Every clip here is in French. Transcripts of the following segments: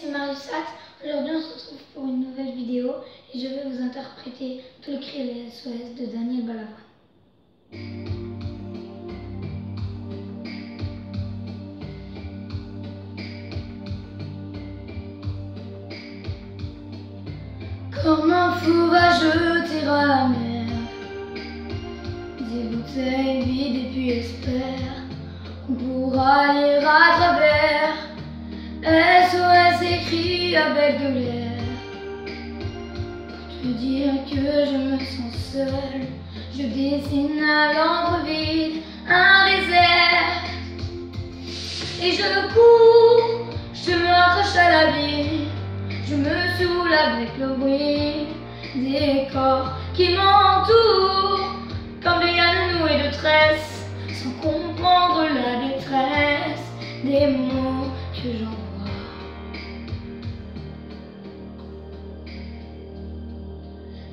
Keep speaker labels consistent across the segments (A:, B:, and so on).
A: c'est Mariusat. Aujourd'hui, on se retrouve pour une nouvelle vidéo et je vais vous interpréter Tout le cri les SOS de Daniel Balavoine. Comme un fou va jeter à la mer des bouteilles vides et puis espère qu'on pourra lire à écrit avec de l'air pour te dire que je me sens seule. Je dessine à l'encre vide un désert et je cours, je me raccroche à la vie. Je me saoule avec le bruit des corps qui m'entourent comme des lianes nouées de tresses, sans comprendre la détresse des mots que j'envoie.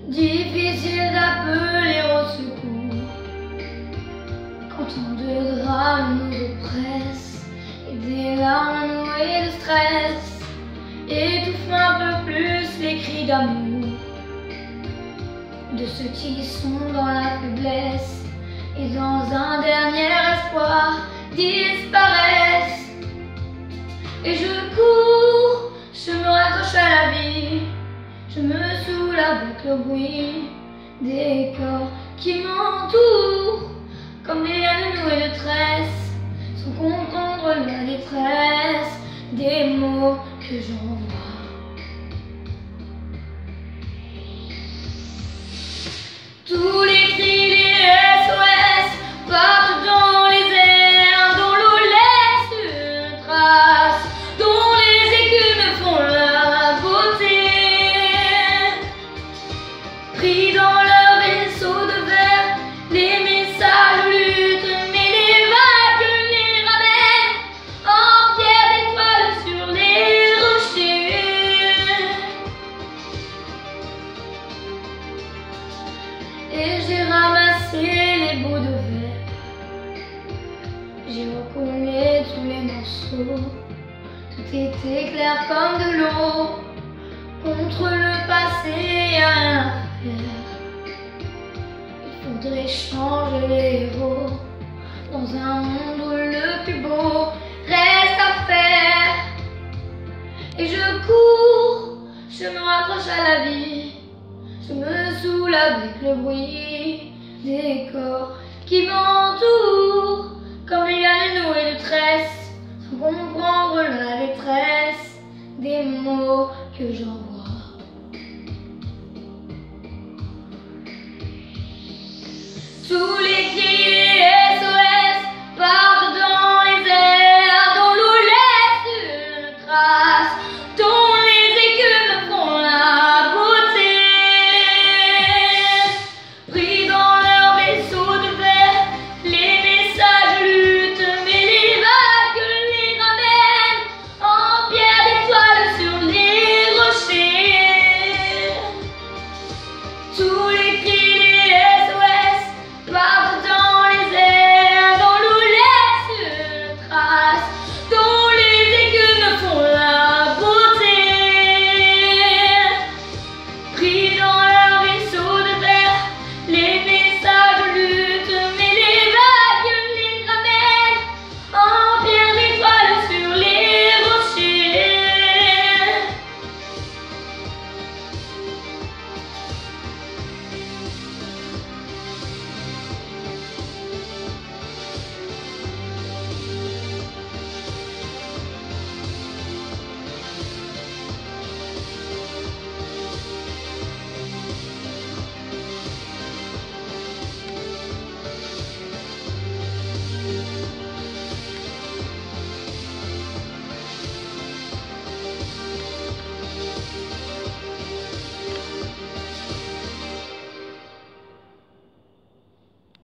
A: Difficile d'appeler au secours quand tant de drames nous oppressent et des larmes nouées de stress étouffe un peu plus les cris d'amour de ceux qui sont dans la faiblesse et dans un dernier espoir disparaissent. Avec le bruit des corps qui m'entourent comme des lianes nouées de tresses, sans comprendre la détresse des mots que j'envoie. Tous les Et j'ai ramassé les bouts de verre. J'ai recollé tous les morceaux. Tout était clair comme de l'eau. Contre le passé, rien à. Il faudrait changer les héros dans un monde où le plus beau reste à faire. Et je cours, je me raccroche à la vie. Je me saoule avec le bruit des corps qui m'entourent comme des lianes nouées de tresses, sans comprendre la détresse des mots que j'envoie. Les